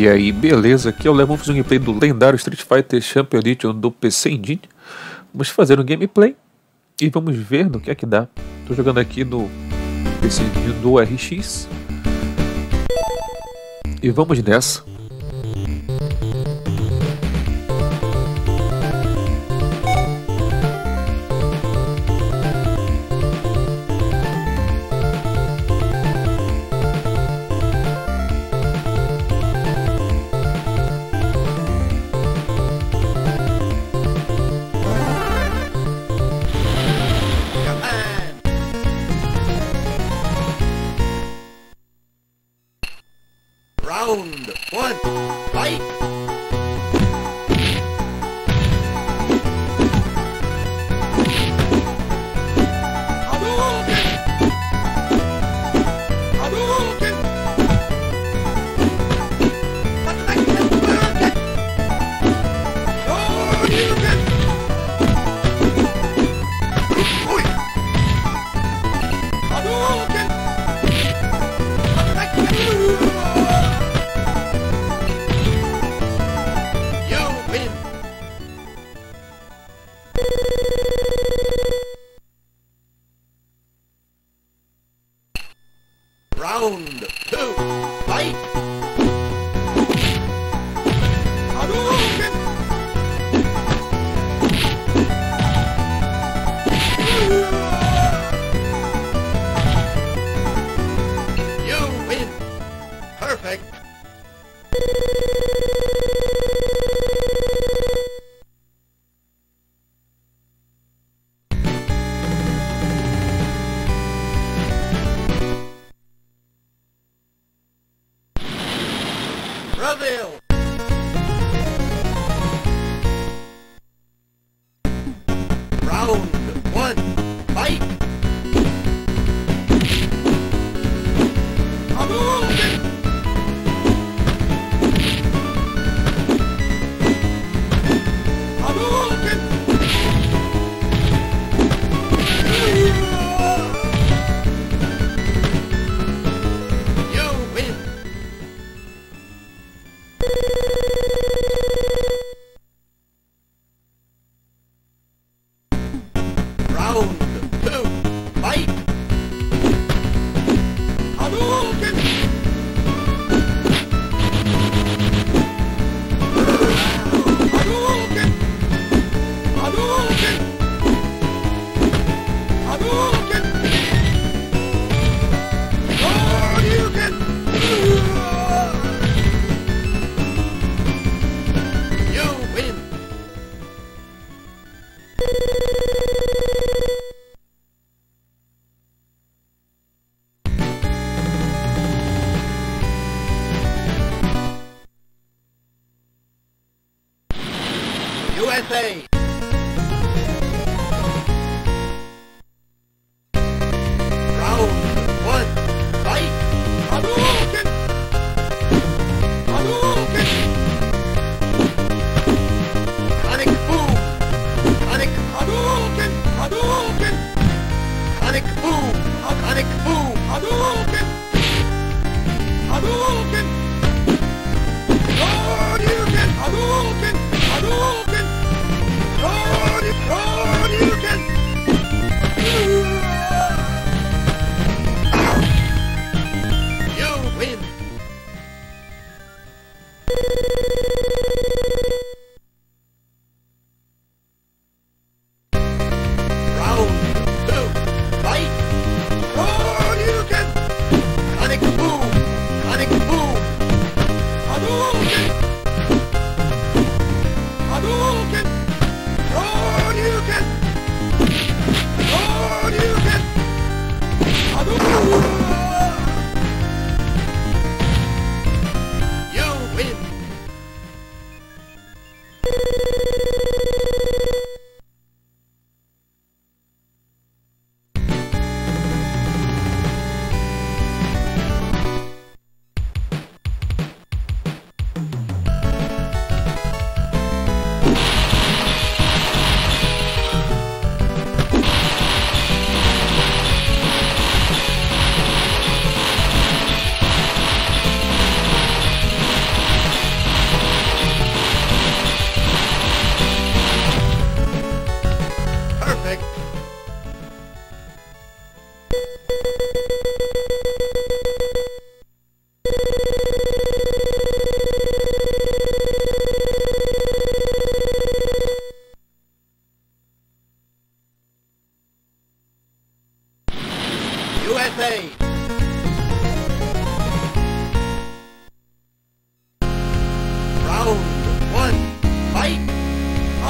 E aí, beleza? Aqui é o fazer um gameplay do lendário Street Fighter Champion Edition do PC Engine. Vamos fazer um gameplay e vamos ver no que é que dá. Tô jogando aqui no PC Engine do RX. E vamos nessa.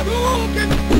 Hadouken!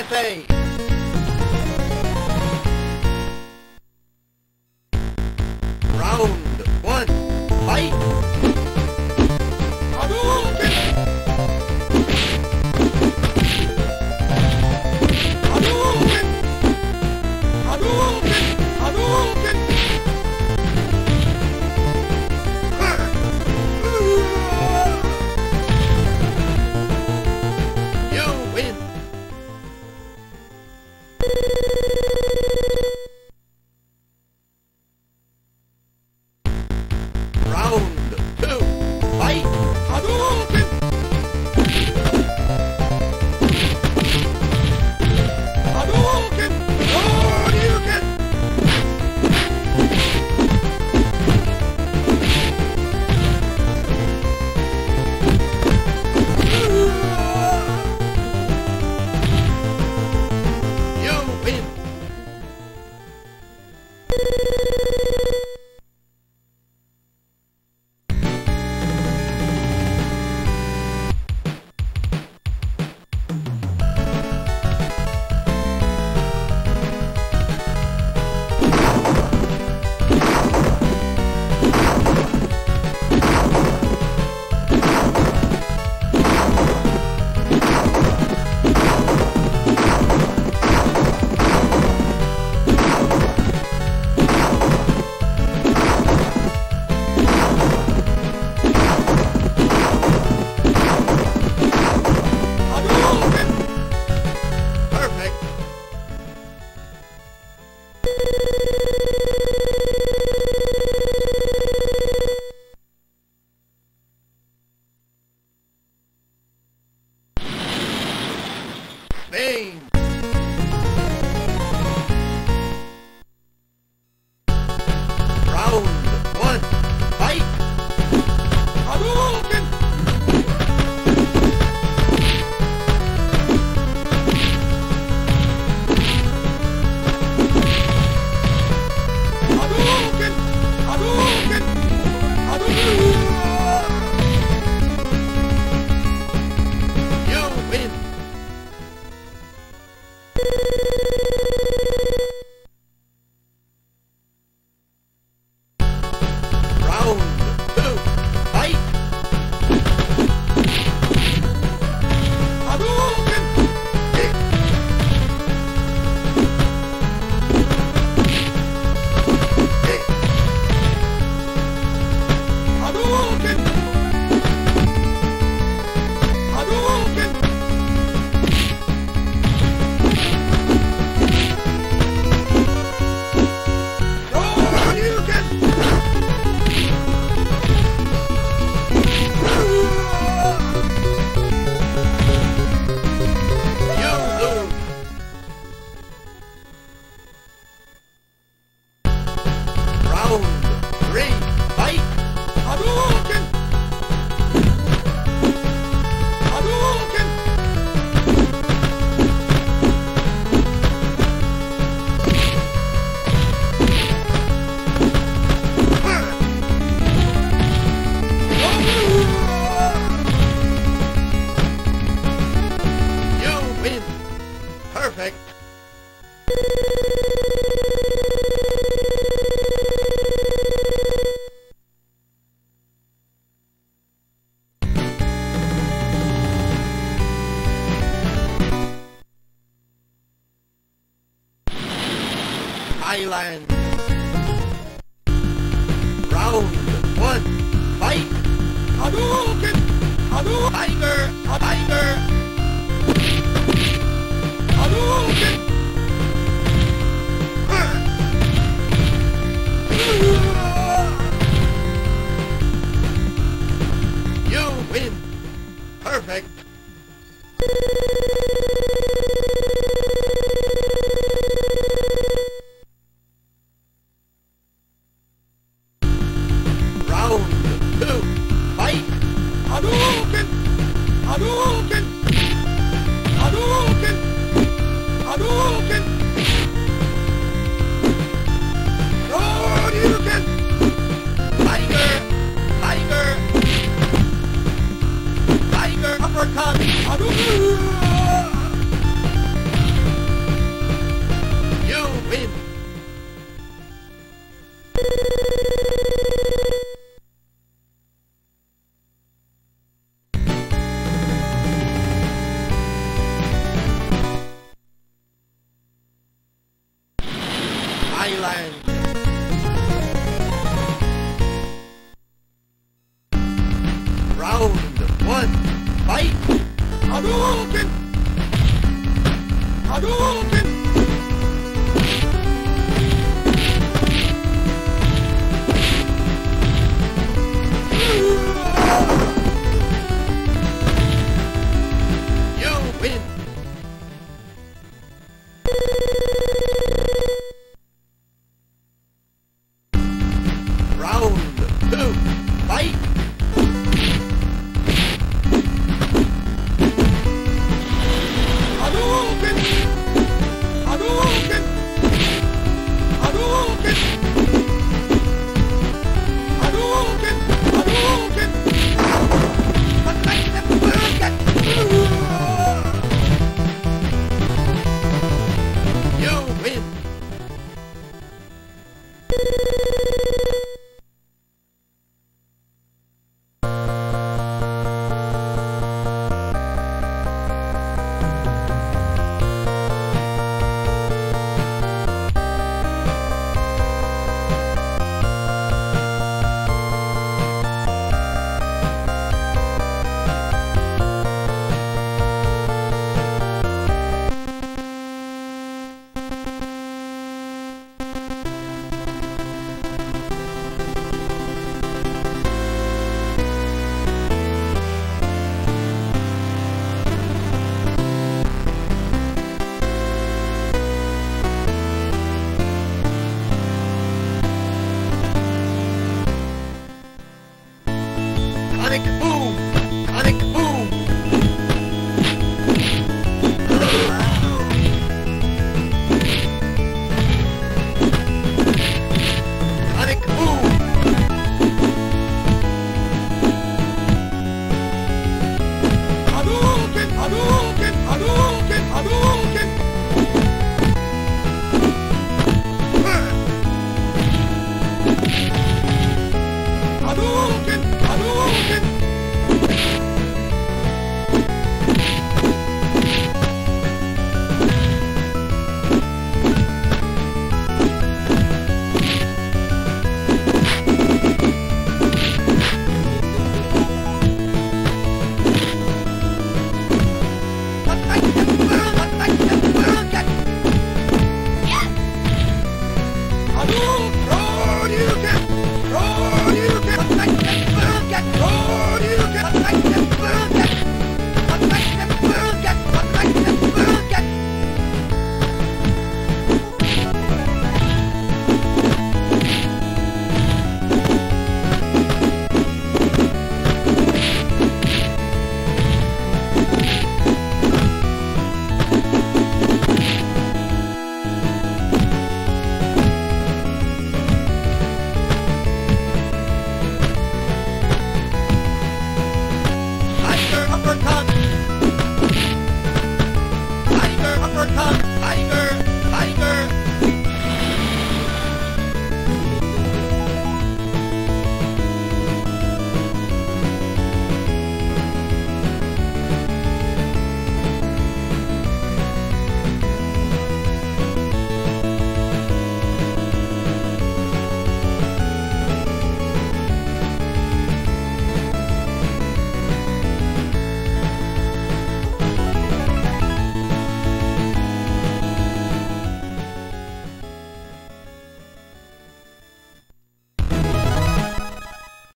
Kathy! Hey. Show. ring, fight, Island. Round one, fight! Hadouken! Hadouken! Tiger! A tiger! Hadouken! You win! Perfect! Hadouken! Hadouken! Hadouken! Hadouken! Tiger! Tiger! Tiger uppercut! Hadouken! You win! Hadouken! Hadouken!